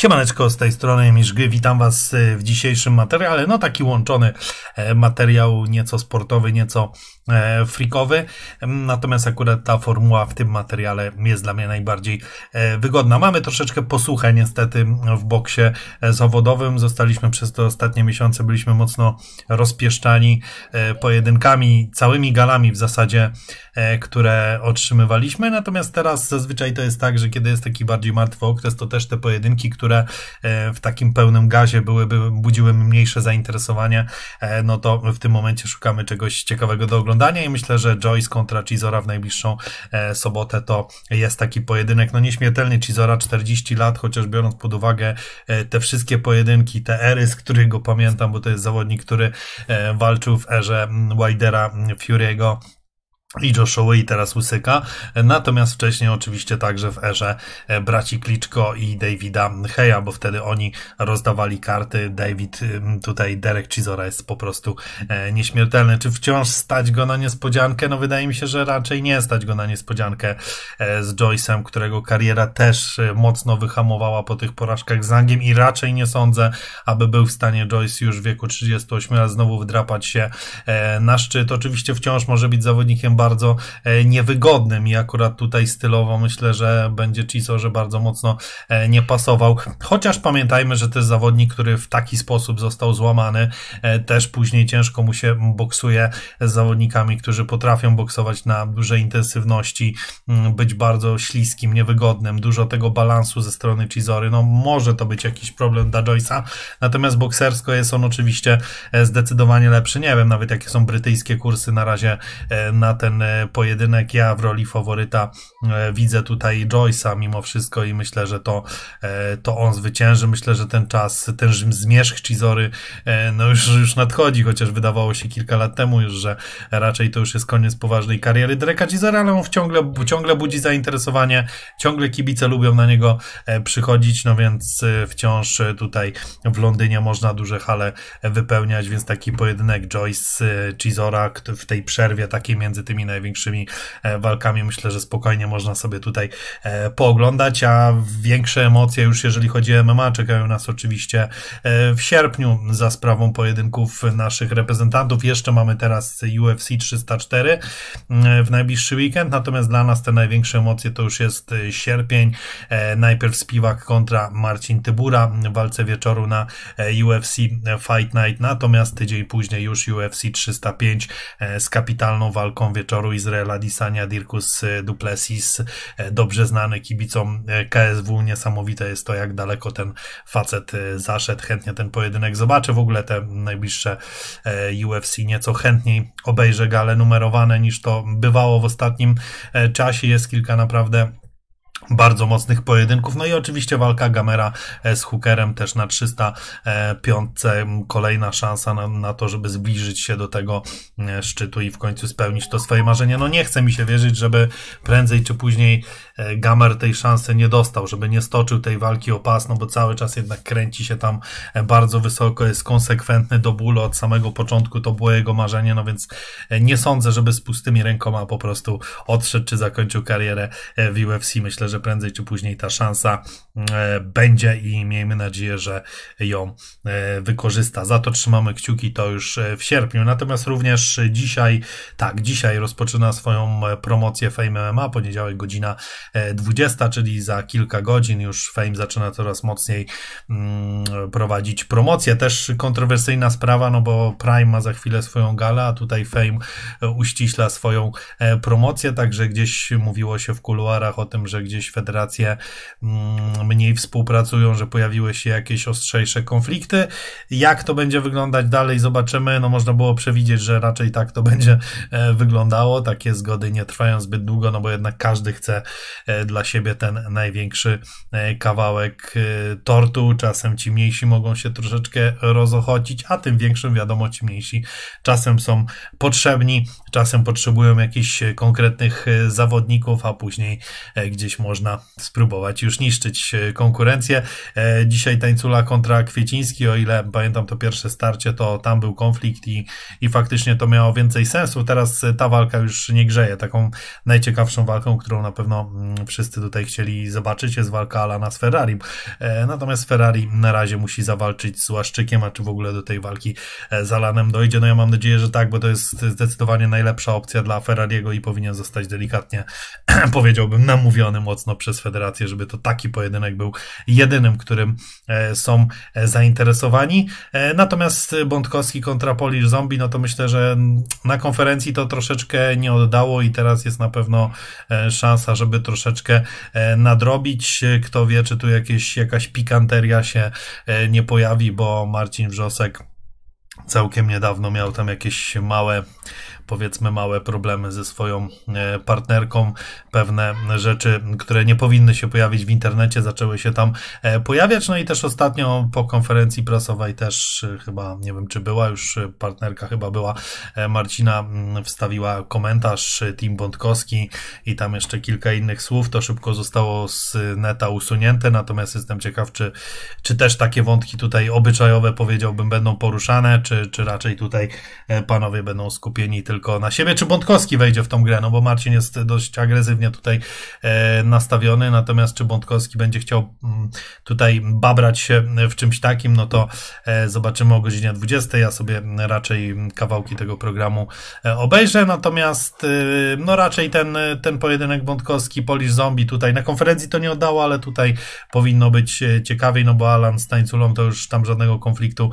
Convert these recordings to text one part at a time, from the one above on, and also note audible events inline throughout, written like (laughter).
Siemaneczko, z tej strony Miszgy, witam Was e, w dzisiejszym materiale, no taki łączony e, materiał, nieco sportowy, nieco e, freakowy, natomiast akurat ta formuła w tym materiale jest dla mnie najbardziej wygodna. Mamy troszeczkę posłuchę niestety w boksie zawodowym, zostaliśmy przez te ostatnie miesiące, byliśmy mocno rozpieszczani pojedynkami, całymi galami w zasadzie, które otrzymywaliśmy, natomiast teraz zazwyczaj to jest tak, że kiedy jest taki bardziej martwy okres, to też te pojedynki, które e, w takim pełnym gazie byłyby, budziły mniejsze zainteresowanie, e, no to w tym momencie szukamy czegoś ciekawego do oglądania i myślę, że Joyce kontra Cizora w najbliższą e, sobotę to jest taki pojedynek, no nieśmiertelny Cizora 40 lat, chociaż biorąc pod uwagę te wszystkie pojedynki, te ery, z których go pamiętam, bo to jest zawodnik, który walczył w erze Widera Fury'ego, i Joshua i teraz Usyka, natomiast wcześniej oczywiście także w erze e, braci Kliczko i Davida Heja, bo wtedy oni rozdawali karty, David, tutaj Derek Chisora jest po prostu e, nieśmiertelny. Czy wciąż stać go na niespodziankę? No wydaje mi się, że raczej nie stać go na niespodziankę e, z Joyce'em, którego kariera też mocno wyhamowała po tych porażkach z Angiem i raczej nie sądzę, aby był w stanie Joyce już w wieku 38 lat znowu wdrapać się na szczyt. Oczywiście wciąż może być zawodnikiem bardzo e, niewygodnym i akurat tutaj stylowo myślę, że będzie Ciso, że bardzo mocno e, nie pasował. Chociaż pamiętajmy, że to jest zawodnik, który w taki sposób został złamany. E, też później ciężko mu się boksuje z zawodnikami, którzy potrafią boksować na dużej intensywności, mm, być bardzo śliskim, niewygodnym, dużo tego balansu ze strony Cizory. No może to być jakiś problem dla Joyce'a, natomiast boksersko jest on oczywiście zdecydowanie lepszy. Nie wiem nawet jakie są brytyjskie kursy na razie na ten ten e, pojedynek. Ja w roli faworyta e, widzę tutaj Joyce'a mimo wszystko i myślę, że to, e, to on zwycięży. Myślę, że ten czas, ten zmierzch Chizory no już, już nadchodzi, chociaż wydawało się kilka lat temu już, że raczej to już jest koniec poważnej kariery Dereka Chizory, ale on ciągle, ciągle budzi zainteresowanie, ciągle kibice lubią na niego przychodzić, no więc wciąż tutaj w Londynie można duże hale wypełniać, więc taki pojedynek Joyce Chizora w tej przerwie takiej między tymi największymi e, walkami. Myślę, że spokojnie można sobie tutaj e, pooglądać, a większe emocje już jeżeli chodzi o MMA czekają nas oczywiście e, w sierpniu za sprawą pojedynków naszych reprezentantów. Jeszcze mamy teraz UFC 304 w najbliższy weekend, natomiast dla nas te największe emocje to już jest sierpień. Najpierw Spiwak kontra Marcin Tybura w walce wieczoru na UFC Fight Night, natomiast tydzień później już UFC 305 z kapitalną walką wieczoru wieczoru Izraela Disania Dirkus e, Duplessis, e, dobrze znany kibicom e, KSW. Niesamowite jest to, jak daleko ten facet zaszedł. Chętnie ten pojedynek zobaczę. W ogóle te najbliższe UFC nieco chętniej obejrzę gale numerowane niż to bywało w ostatnim czasie. Jest kilka naprawdę bardzo mocnych pojedynków. No i oczywiście walka Gamera e, z Hookerem też na 305. Kolejna szansa na, na, to, żeby zbliżyć się do tego e, szczytu i w końcu spełnić to swoje marzenie. No nie chce mi się wierzyć, żeby prędzej czy później e, Gamer tej szansy nie dostał, żeby nie stoczył tej walki o pas, no bo cały czas jednak kręci się tam bardzo wysoko, jest konsekwentny do bólu od samego początku, to było jego marzenie, no więc nie sądzę, żeby z pustymi rękoma po prostu odszedł czy zakończył karierę w UFC. Myślę, że prędzej czy później ta szansa e, będzie i miejmy nadzieję, że ją e, wykorzysta. Za to trzymamy kciuki to już e, w sierpniu. Natomiast również dzisiaj, tak, dzisiaj rozpoczyna swoją promocję Fame MMA, poniedziałek godzina 20, czyli za kilka godzin już Fame zaczyna coraz mocniej mm, prowadzić promocję. Też kontrowersyjna sprawa, no bo Prime ma za chwilę swoją galę, a tutaj Fame uściśla swoją promocję, także gdzieś mówiło się w kuluarach o tym, że gdzieś federacje mm, mniej współpracują, że pojawiły się jakieś ostrzejsze konflikty. Jak to będzie wyglądać dalej, zobaczymy. No można było przewidzieć, że raczej tak to będzie e, wyglądało. Takie zgody nie trwają zbyt długo, no bo jednak każdy chce e, dla siebie ten największy e, kawałek tortu. Czasem ci mniejsi mogą się troszeczkę rozochocić, a tym większym wiadomo ci mniejsi czasem są potrzebni, czasem potrzebują jakichś konkretnych zawodników, a później gdzieś może można spróbować już niszczyć konkurencję. Dzisiaj Tańcula kontra Kwieciński, o ile pamiętam to pierwsze starcie, to tam był konflikt i, i faktycznie to miało więcej sensu. Teraz ta walka już nie grzeje. Taką najciekawszą walką, którą na pewno mm, wszyscy tutaj chcieli zobaczyć, jest walka Alana z Ferrari. Natomiast Ferrari na razie musi zawalczyć z Łaszczykiem, a czy w ogóle do tej walki z Alanem dojdzie? No ja mam nadzieję, że tak, bo to jest zdecydowanie najlepsza opcja dla Ferrariego i powinien zostać delikatnie, (clears throat) powiedziałbym, namówiony mocno przez federację, żeby to taki pojedynek był jedynym, którym e, są e, zainteresowani. E, natomiast Bątkowski kontra Polish Zombie, no to myślę, że na konferencji to troszeczkę nie oddało i teraz jest na pewno szansa, żeby troszeczkę nadrobić. Kto wie, czy tu jakieś, jakaś pikanteria się nie pojawi, bo Marcin Wrzosek całkiem niedawno miał tam jakieś małe powiedzmy małe problemy ze swoją e, partnerką. Pewne rzeczy, które nie powinny się pojawić w internecie, zaczęły się tam e, pojawiać. No i też ostatnio po konferencji prasowej też e, chyba, nie wiem czy była już partnerka, chyba była Marcina, mm, wstawiła komentarz Tim Bątkowski i tam jeszcze kilka innych słów. To szybko zostało z neta usunięte, natomiast jestem ciekaw, czy, czy też takie wątki tutaj obyczajowe powiedziałbym będą poruszane, czy, czy raczej tutaj panowie będą skupieni tylko tylko na siebie, czy Bątkowski wejdzie w tą grę, no bo Marcin jest dość agresywnie tutaj e, nastawiony, natomiast czy Bątkowski będzie chciał mm, tutaj babrać się w czymś takim, no to e, zobaczymy o godzinie 20. Ja sobie raczej kawałki tego programu e, obejrzę, natomiast no raczej ten, ten pojedynek Bątkowski, Polish Zombie tutaj na konferencji to nie oddało, ale tutaj powinno być ciekawiej, no bo Alan z Tańculą to już tam żadnego konfliktu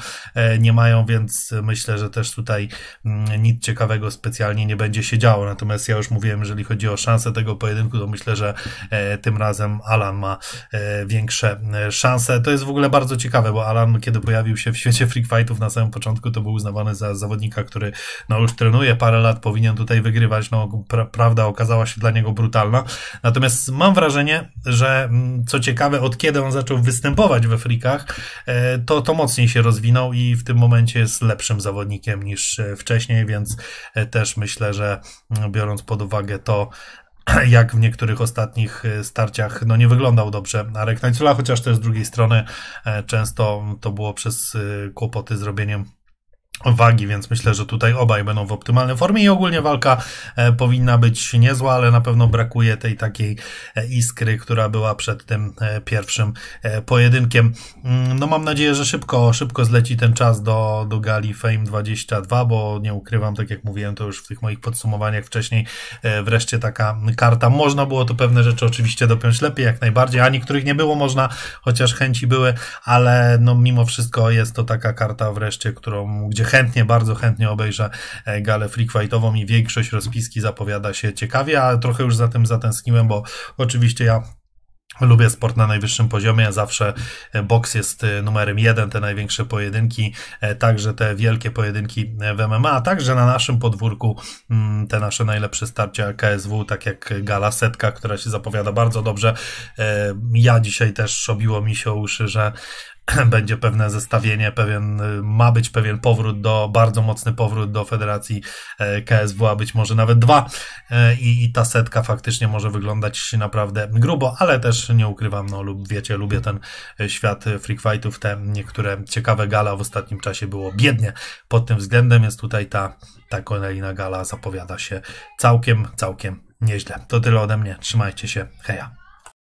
nie mają, więc myślę, że też tutaj mm, nic ciekawego specjalnie nie będzie się działo. Natomiast ja już mówiłem, jeżeli chodzi o szansę tego pojedynku, to myślę, że e, tym razem Alan ma e, większe e, szanse. To jest w ogóle bardzo ciekawe, bo Alan, kiedy pojawił się w świecie freak fightów na samym początku, to był uznawany za zawodnika, który no już trenuje parę lat, powinien tutaj wygrywać. No, pra prawda okazała się dla niego brutalna. Natomiast mam wrażenie, że mm, co ciekawe, od kiedy on zaczął występować we freakach, to, to mocniej się rozwinął i w tym momencie jest lepszym zawodnikiem niż wcześniej, więc też myślę, że mm, biorąc pod uwagę to, (clears throat) jak w niektórych ostatnich e, starciach no nie wyglądał dobrze Arek Nańcula, chociaż też z drugiej strony e, często to było przez e, kłopoty z robieniem wagi, więc myślę, że tutaj obaj będą w optymalnej formie i ogólnie walka e, powinna być niezła, ale na pewno brakuje tej takiej e, iskry, która była przed tym e, pierwszym pojedynkiem. Mm, no mam nadzieję, że szybko, szybko zleci ten czas do, do gali Fame 22, bo nie ukrywam, tak jak mówiłem, to już w tych moich podsumowaniach wcześniej wreszcie taka karta. Można było tu pewne rzeczy oczywiście dopiąć lepiej, jak najbardziej, a niektórych nie było można, chociaż chęci były, ale no mimo wszystko jest to taka karta wreszcie, którą, gdzie chętnie, bardzo chętnie obejrzę e, galę freak fightową i większość rozpiski zapowiada się ciekawie, a trochę już za tym zatęskniłem, bo oczywiście ja Lubię sport na najwyższym poziomie, zawsze e, boks jest e, numerem jeden, te największe pojedynki, także te wielkie pojedynki w MMA, a także na naszym podwórku mm, te nasze najlepsze starcia KSW, tak jak Gala Setka, która się zapowiada bardzo dobrze. Ja dzisiaj też obiło mi się uszy, że (clears throat) będzie pewne zestawienie, pewien, ma być pewien powrót do, bardzo mocny powrót do Federacji e, KSW, a być może nawet dwa e, i, i ta setka faktycznie może wyglądać naprawdę grubo, ale też nie ukrywam, no lub wiecie, lubię ten e, świat freak fightów, te niektóre ciekawe gala w ostatnim czasie było biednie pod tym względem, jest tutaj ta, ta kolejna gala zapowiada się całkiem, całkiem nieźle. To tyle ode mnie, trzymajcie się, heja.